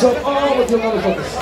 hands up, all of you motherfuckers.